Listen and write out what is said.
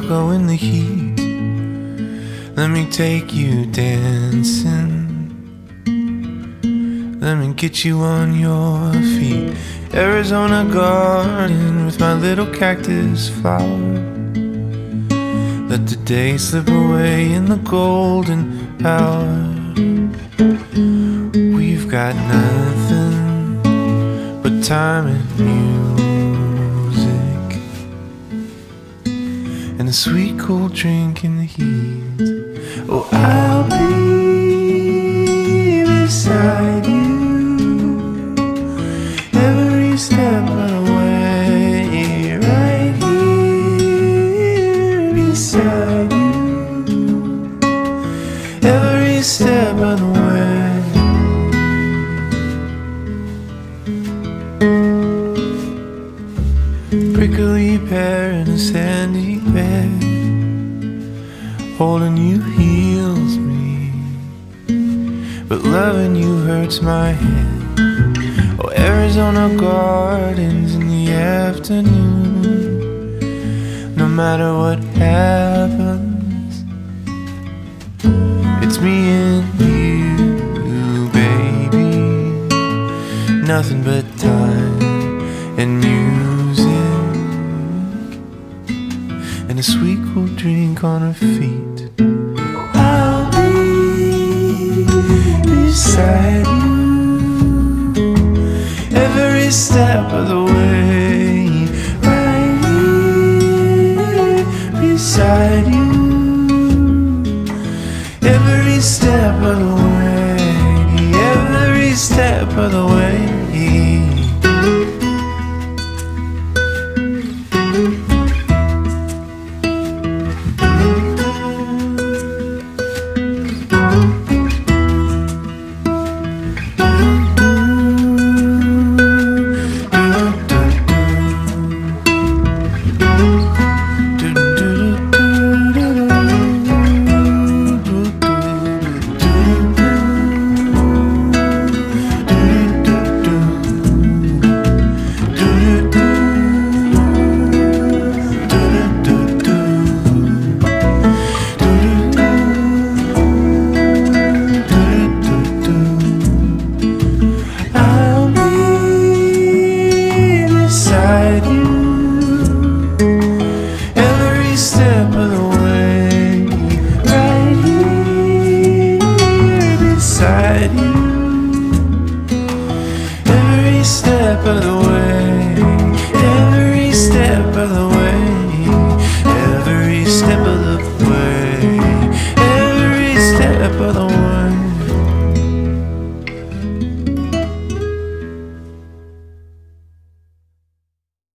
go in the heat. Let me take you dancing. Let me get you on your feet. Arizona garden with my little cactus flower. Let the day slip away in the golden hour. We've got nothing but time and music. A sweet cool drink in the heat. Oh, I'll be beside you every step of the way, right here beside you every step of the way. Prickly pear in a sandy bed, holding you heals me, but loving you hurts my head. Oh, Arizona gardens in the afternoon. No matter what happens, it's me and you, baby. Nothing but time and music, and a sweet cool drink on her feet. I'll be beside you every step of the way, right here beside you. Every step of the way, every step of the way. the world.